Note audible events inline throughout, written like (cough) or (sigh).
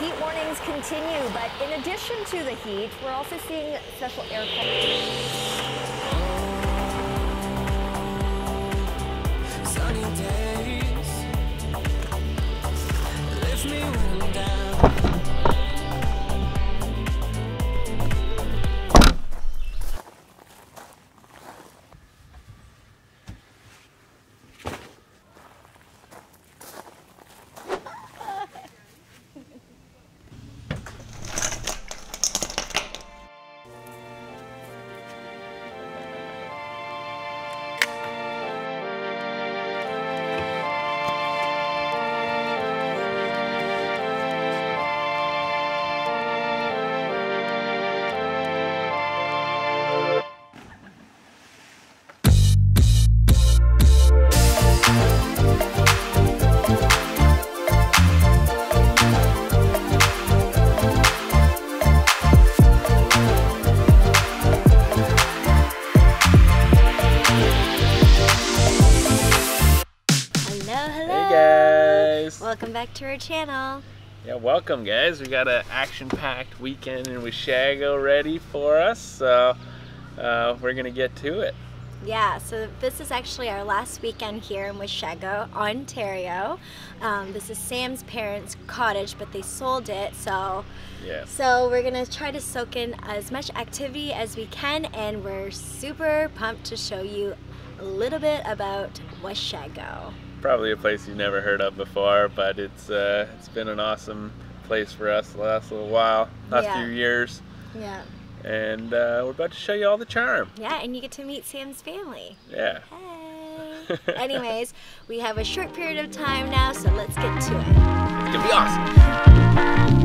heat warnings continue, but in addition to the heat, we're also seeing special air quality. Guys! Welcome back to our channel. Yeah, welcome guys. We got an action-packed weekend in Washago ready for us, so uh, we're gonna get to it. Yeah, so this is actually our last weekend here in Washago, Ontario. Um, this is Sam's parents' cottage, but they sold it, so Yes. so we're gonna try to soak in as much activity as we can, and we're super pumped to show you a little bit about Washago. Probably a place you've never heard of before, but it's uh, it's been an awesome place for us the last little while, last Yeah. few years, Yeah, and uh, we're about to show you all the charm. yeah, and you get to meet Sam's family. Yeah. Hey. (laughs) Anyways, we have a short period of time now, so let's get to it. It's gonna be awesome.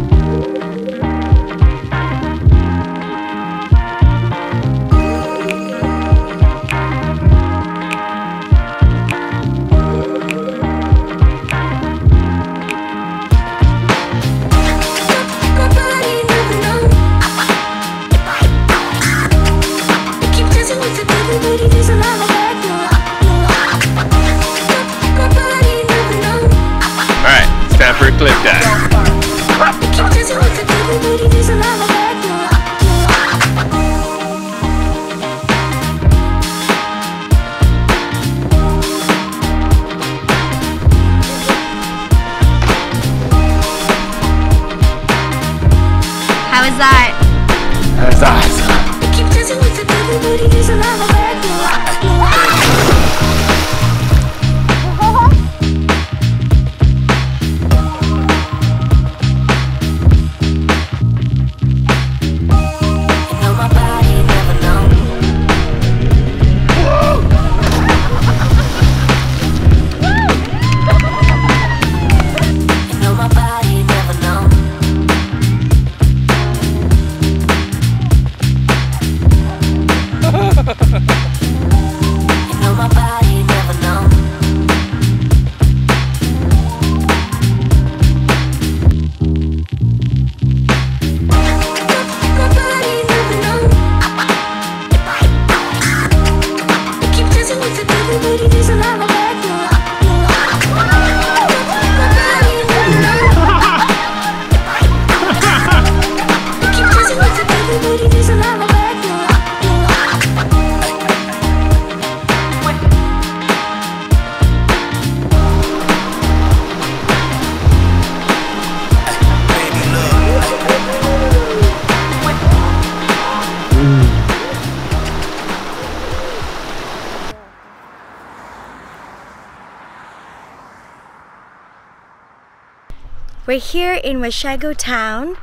We're here in Washago town.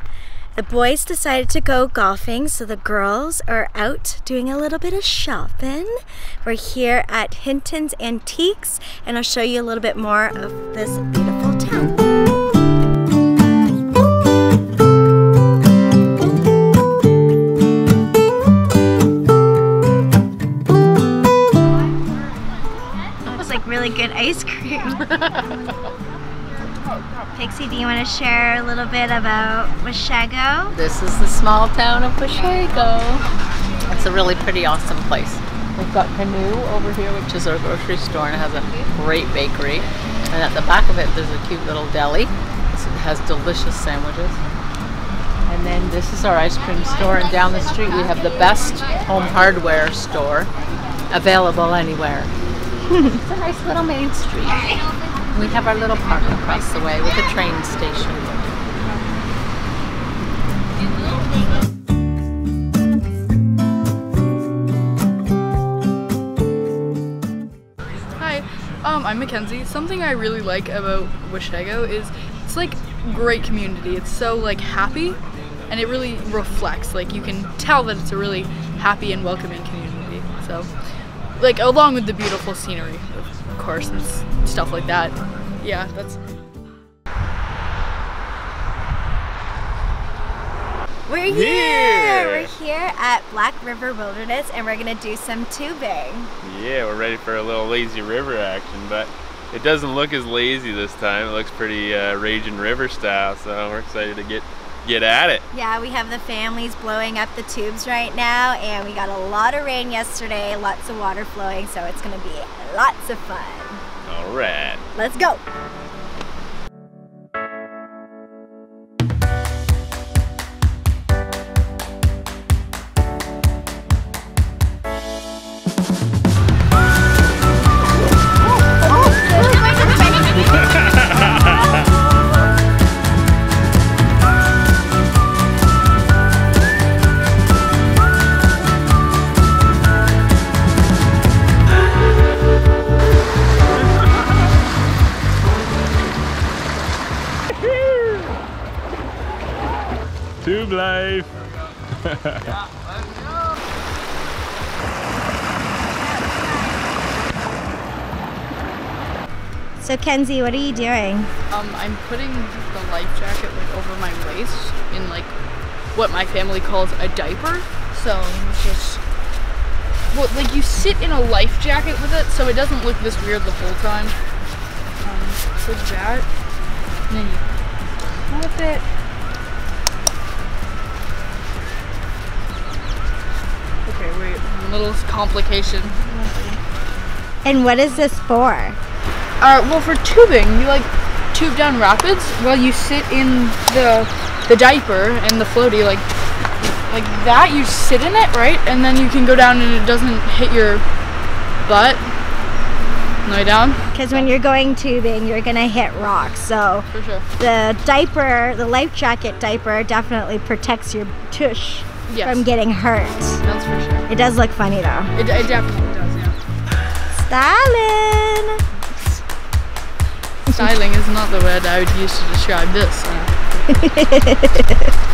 The boys decided to go golfing, so the girls are out doing a little bit of shopping. We're here at Hinton's Antiques, and I'll show you a little bit more of this beautiful town. That was like really good ice cream. (laughs) Pixie, do you want to share a little bit about Washago? This is the small town of Washago. It's a really pretty awesome place. We've got Canoe over here, which is our grocery store and has a great bakery. And at the back of it, there's a cute little deli. It has delicious sandwiches. And then this is our ice cream store, and down the street we have the best home hardware store available anywhere. (laughs) it's a nice little main street. We have our little park across the way with a train station. Hi, um, I'm Mackenzie. Something I really like about Washago is it's like great community. It's so like happy, and it really reflects. Like you can tell that it's a really happy and welcoming community. So, like along with the beautiful scenery, course, and stuff like that. Yeah, that's. We're here. Here. We're here at Black River Wilderness and we're gonna do some tubing. Yeah, we're ready for a little lazy river action, but it doesn't look as lazy this time. It looks pretty uh, raging river style, so we're excited to get get at it. Yeah, we have the families blowing up the tubes right now and we got a lot of rain yesterday, lots of water flowing, so it's gonna be lots of fun. All right. Let's go. Tube life. (laughs) So Kenzie, what are you doing? Um, I'm putting the life jacket like over my waist in like what my family calls a diaper. So it's just well, like you sit in a life jacket with it, so it doesn't look this weird the whole time. Um, like that, and then you flip it. Little complication. And what is this for? Uh, well, for tubing, you like tube down rapids Well, you sit in the the diaper and the floaty, like like that. You sit in it, right, and then you can go down and it doesn't hit your butt. Lie down, Because when you're going tubing, you're gonna hit rocks. So sure. the diaper, the life jacket diaper, definitely protects your tush Yes, from getting hurt. that's for sure. It does look funny though. It, it definitely does. Yeah. Stalin! Styling is not the word I would use to describe this. uh. (laughs)